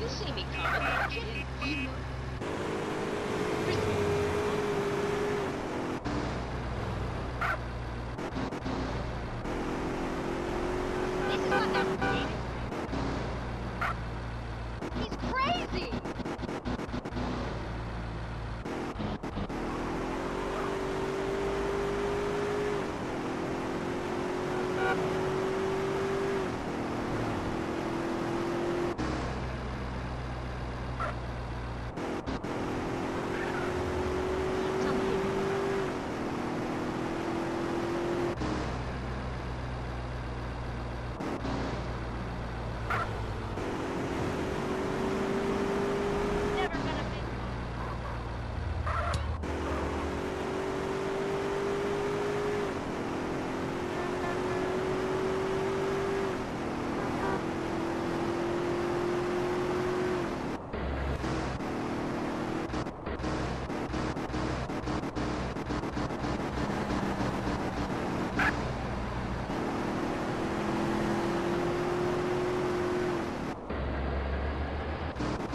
You see me coming.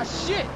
Ah, shit!